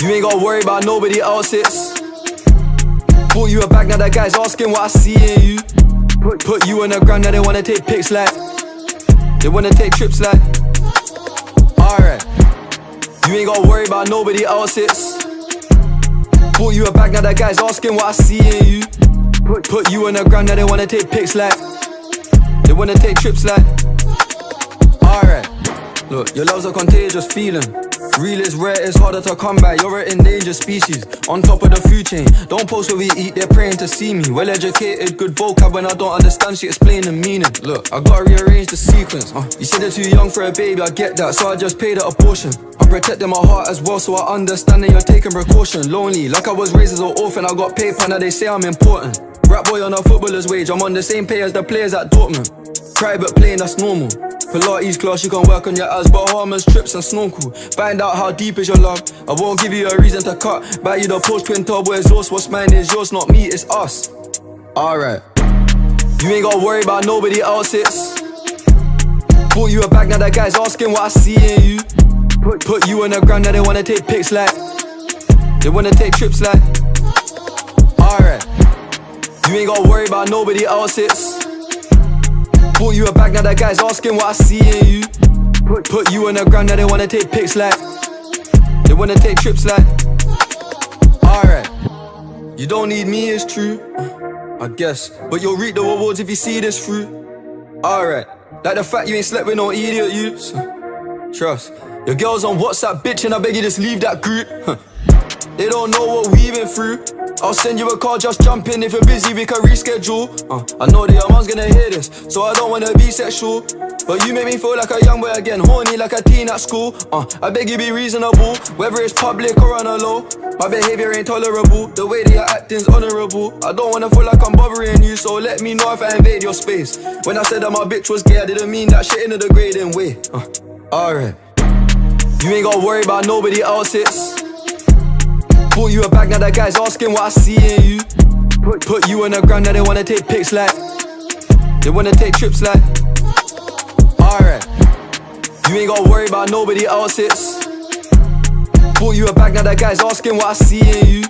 You ain't gotta worry about nobody else's. Bought you a bag, now that guy's asking what I see in you. Put you on the ground, now they wanna take pics like. They wanna take trips like. Alright. You ain't gotta worry about nobody else's. Bought you a bag, now that guy's asking what I see in you. Put you on the ground, now they wanna take pics like. They wanna take trips like. Alright. Look, your love's a contagious feeling. Real is rare, it's harder to come by. You're an endangered species, on top of the food chain. Don't post where we eat, they're praying to see me. Well educated, good vocab. When I don't understand, she explain the meaning. Look, I gotta rearrange the sequence. Uh, you said they're too young for a baby, I get that, so I just paid a abortion. I'm protecting my heart as well, so I understand that you're taking precaution. Lonely, like I was raised as an orphan, I got paper, now they say I'm important. Rap boy on a footballer's wage, I'm on the same pay as the players at Dortmund. Private playing, that's normal. Pilates class, you can work on your abs, Bahamas, trips and snorkel. Find out how deep is your love. I won't give you a reason to cut. Buy you the Porsche twin turbo exhaust. What's mine is yours, not me, it's us. Alright. You ain't gotta worry about nobody else's. Bought you a bag, now that guy's asking what I see in you. Put, put you on the ground, now they wanna take pics like. They wanna take trips like. Alright. You ain't gotta worry about nobody else's. Bought you a bag, now that guy's asking what I see in you. Put, you on the ground, now they wanna take pics like. They wanna take trips like. Alright. You don't need me, it's true. I guess. But you'll reap the rewards if you see this through. Alright. Like the fact you ain't slept with no idiot youths. Trust. Your girl's on WhatsApp, bitch, and I beg you just leave that group. They don't know what we've been through. I'll send you a call, just jump in. If you're busy, we can reschedule. Uh, I know that your mom's gonna hear this, so I don't wanna be sexual. But you make me feel like a young boy again, horny like a teen at school. Uh, I beg you be reasonable, whether it's public or on a low. My behavior ain't tolerable, the way that you're acting's honorable. I don't wanna feel like I'm bothering you, so let me know if I invade your space. When I said that my bitch was gay, I didn't mean that shit in a degrading way. Uh, Alright. You ain't gotta worry about nobody else's. Bought you a bag, now that guy's asking what I see in you. Put, you on the ground, now they wanna take pics like. They wanna take trips like. Alright. You ain't gotta worry about nobody else's. Bought you a bag, now that guy's asking what I see in you.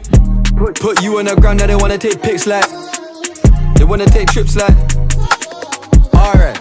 Put you on the ground, now they wanna take pics like. They wanna take trips like. Alright.